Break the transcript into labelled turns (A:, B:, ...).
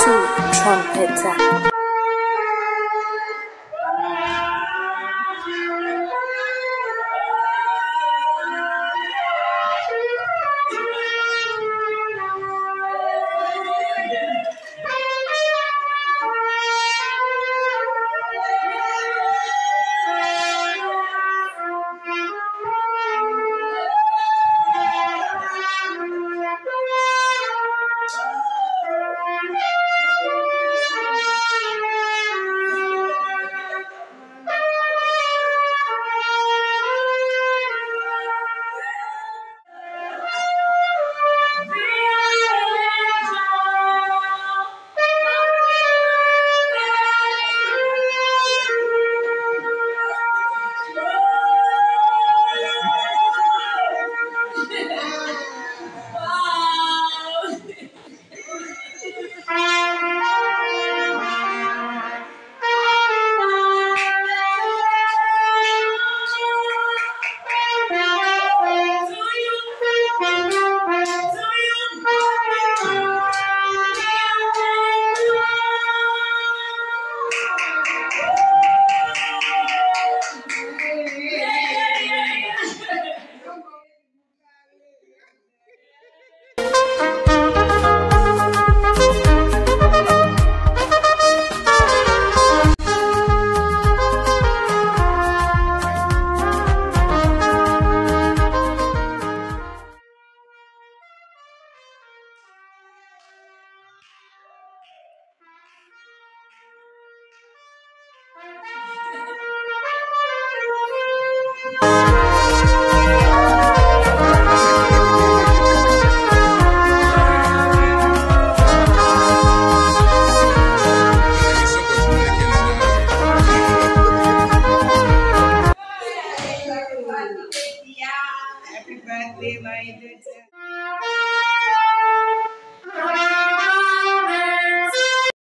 A: two trumpeter.
B: Happy birthday, my daughter.